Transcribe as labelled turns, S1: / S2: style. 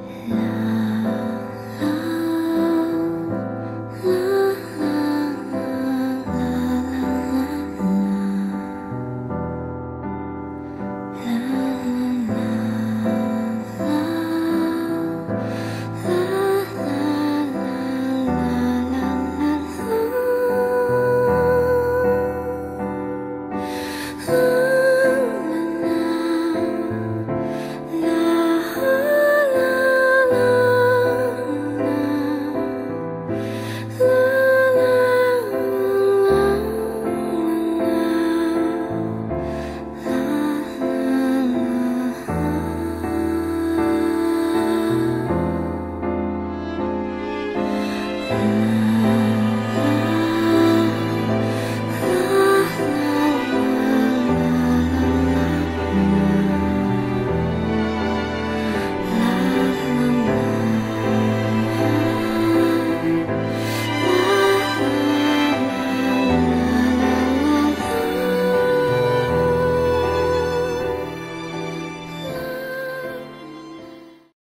S1: Hmm.